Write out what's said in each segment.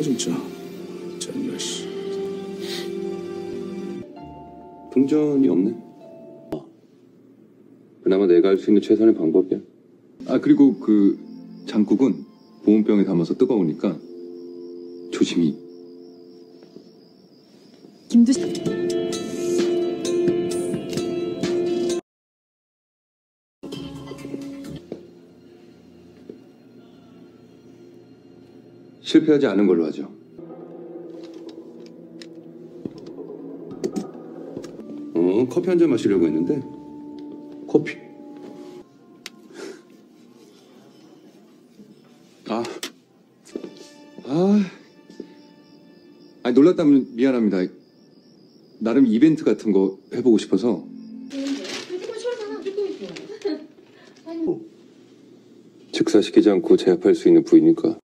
뭐야 진짜. 짠나 씨. 동전이 없네. 그나마 내가 할 수 있는 최선의 방법이야. 아 그리고 그 장국은 보온병에 담아서 뜨거우니까 조심히. 김두 실패하지 않은 걸로 하죠. 어, 커피 한 잔 마시려고 했는데 커피. 아, 아, 아 놀랐다면 미안합니다. 나름 이벤트 같은 거 해보고 싶어서 즉사시키지 않고 제압할 수 있는 부위니까.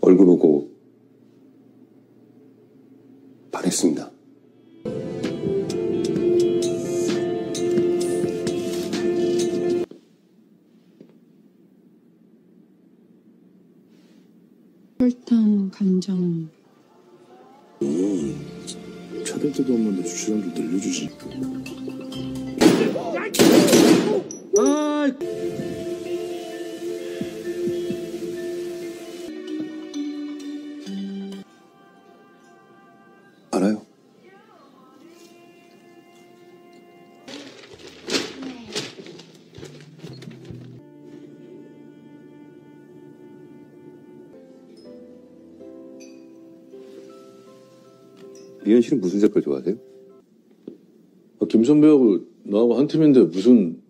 얼굴 보고 반했습니다. 설탕, 간장. 차댈 때도 없는데 주차장 좀 늘려주지. 미연 씨는 무슨 색깔 좋아하세요? 아, 김 선배하고 나하고 한 팀인데 무슨